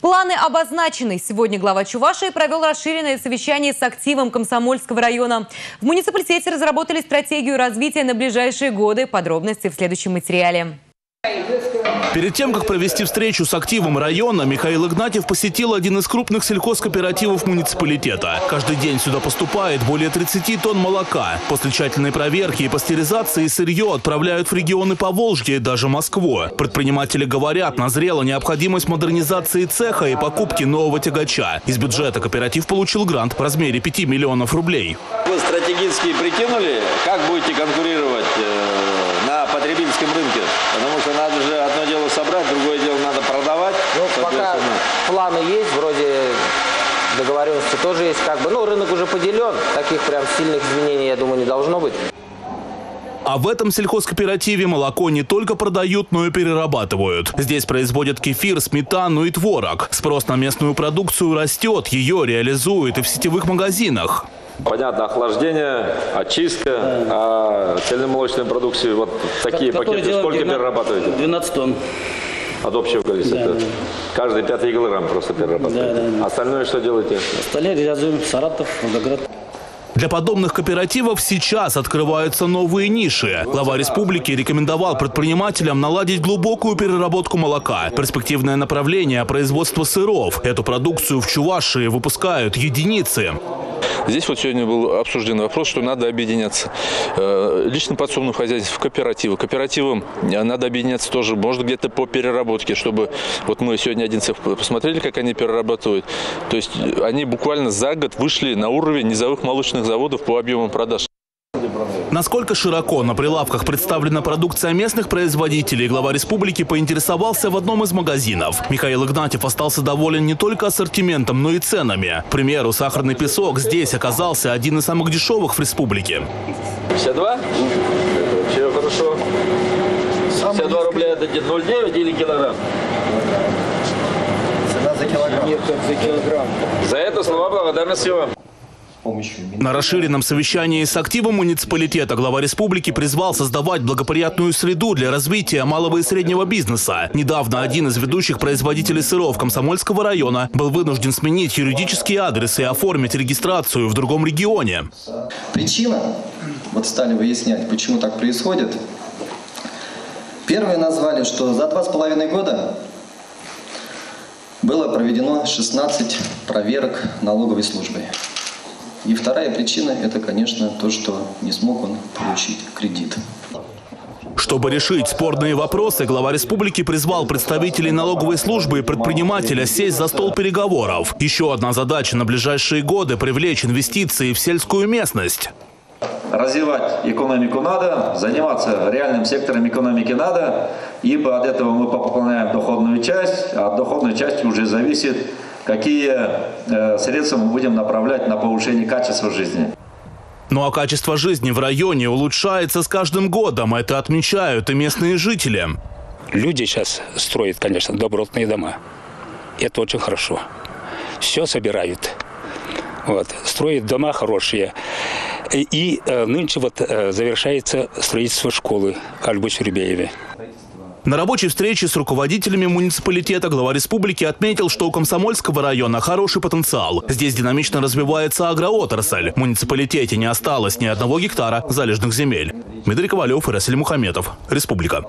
Планы обозначены. Сегодня глава Чувашии провел расширенное совещание с активом Комсомольского района. В муниципалитете разработали стратегию развития на ближайшие годы. Подробности в следующем материале. Перед тем, как провести встречу с активом района, Михаил Игнатьев посетил один из крупных сельхозкооперативов муниципалитета. Каждый день сюда поступает более 30 тонн молока. После тщательной проверки и пастеризации сырье отправляют в регионы Поволжья и даже Москву. Предприниматели говорят, назрела необходимость модернизации цеха и покупки нового тягача. Из бюджета кооператив получил грант в размере 5 миллионов рублей. Вы стратегически прикинули, как будете конкурировать э, потребительском рынке? Потому что надо же одно дело собрать, другое дело надо продавать. Ну, пока планы есть, вроде договоренности тоже есть. Как бы, ну, рынок уже поделен, таких прям сильных изменений, я думаю, не должно быть. А в этом сельхозкооперативе молоко не только продают, но и перерабатывают. Здесь производят кефир, сметану и творог. Спрос на местную продукцию растет, ее реализуют и в сетевых магазинах. Понятно, охлаждение, очистка, а цельномолочной продукции, вот такие пакеты, сколько 12 перерабатываете? 12 тонн. От общего количества? Да, да. Каждый пятый килограмм просто перерабатываете. Да, да, да. Остальное что делаете? Остальные реализуем Саратов, Волгоград. Для подобных кооперативов сейчас открываются новые ниши. Глава республики рекомендовал предпринимателям наладить глубокую переработку молока. Перспективное направление – производство сыров. Эту продукцию в Чувашии выпускают единицы. Здесь вот сегодня был обсужден вопрос, что надо объединяться. Э, Лично подсобных хозяйств в кооперативы. Кооперативам э, надо объединяться тоже, может где-то по переработке, чтобы вот мы сегодня один цех посмотрели, как они перерабатывают. То есть э, они буквально за год вышли на уровень низовых молочных заводов по объемам продаж. Насколько широко на прилавках представлена продукция местных производителей, глава республики поинтересовался в одном из магазинов. Михаил Игнатьев остался доволен не только ассортиментом, но и ценами. К примеру, сахарный песок здесь оказался один из самых дешевых в республике. 52? Это вообще хорошо. 52 рубля это где, 0,9 или килограмм? Цена за килограмм. За это слова благодарности вам. На расширенном совещании с активом муниципалитета глава республики призвал создавать благоприятную среду для развития малого и среднего бизнеса. Недавно один из ведущих производителей сыров Комсомольского района был вынужден сменить юридический адрес и оформить регистрацию в другом регионе. Причина, вот стали выяснять, почему так происходит. Первые назвали, что за два с половиной года было проведено 16 проверок налоговой службой. И вторая причина – это, конечно, то, что не смог он получить кредит. Чтобы решить спорные вопросы, глава республики призвал представителей налоговой службы и предпринимателя сесть за стол переговоров. Еще одна задача на ближайшие годы – привлечь инвестиции в сельскую местность. Развивать экономику надо, заниматься реальным сектором экономики надо, ибо от этого мы пополняем доходную часть, а от доходной части уже зависит, какие э, средства мы будем направлять на повышение качества жизни. Ну а качество жизни в районе улучшается с каждым годом. Это отмечают и местные жители. Люди сейчас строят, конечно, добротные дома. Это очень хорошо. Все собирают. Вот. Строят дома хорошие. И, и э, нынче вот э, завершается строительство школы Альбуч Рюбееве. На рабочей встрече с руководителями муниципалитета глава республики отметил, что у Комсомольского района хороший потенциал. Здесь динамично развивается агроотрасль. В муниципалитете не осталось ни одного гектара залежных земель. Дмитрий Ковалев и Расиль Мухаметов. Республика.